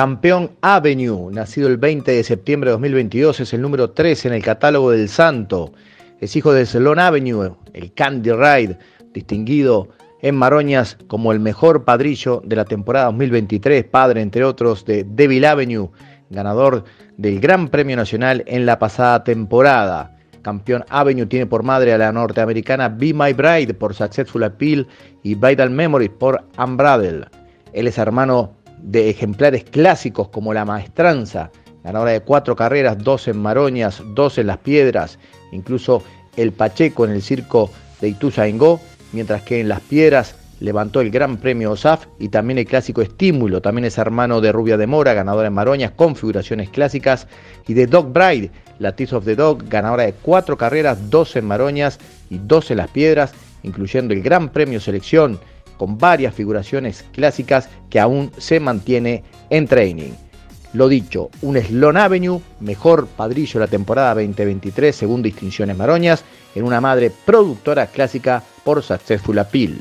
Campeón Avenue, nacido el 20 de septiembre de 2022, es el número 3 en el catálogo del Santo. Es hijo de Sloan Avenue, el Candy Ride, distinguido en Maroñas como el mejor padrillo de la temporada 2023, padre entre otros de Devil Avenue, ganador del Gran Premio Nacional en la pasada temporada. Campeón Avenue tiene por madre a la norteamericana Be My Bride por Successful Appeal y Vital Memories por Unbridled. Él es hermano de ejemplares clásicos como La Maestranza, ganadora de cuatro carreras, dos en Maroñas, dos en Las Piedras, incluso el Pacheco en el circo de Ituzaingó, mientras que en Las Piedras levantó el Gran Premio OSAF y también el clásico Estímulo, también es hermano de Rubia de Mora, ganadora en Maroñas, configuraciones clásicas, y de Dog Bride, la Teeth of the Dog, ganadora de cuatro carreras, dos en Maroñas y dos en Las Piedras, incluyendo el Gran Premio Selección, con varias figuraciones clásicas que aún se mantiene en training. Lo dicho, un Sloan Avenue, mejor padrillo de la temporada 2023 según distinciones maroñas, en una madre productora clásica por Successful Appeal.